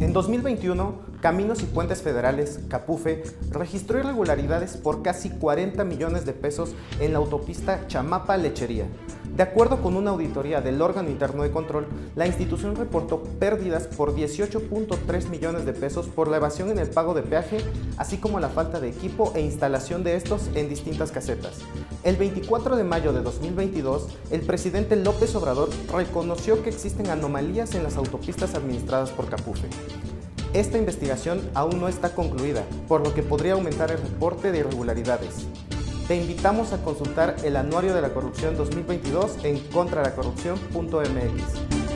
En 2021, Caminos y Puentes Federales, Capufe, registró irregularidades por casi 40 millones de pesos en la autopista Chamapa-Lechería. De acuerdo con una auditoría del órgano interno de control, la institución reportó pérdidas por 18.3 millones de pesos por la evasión en el pago de peaje, así como la falta de equipo e instalación de estos en distintas casetas. El 24 de mayo de 2022, el presidente López Obrador reconoció que existen anomalías en las autopistas administradas por Capufe. Esta investigación aún no está concluida, por lo que podría aumentar el reporte de irregularidades. Te invitamos a consultar el Anuario de la Corrupción 2022 en contralacorrupción.mx.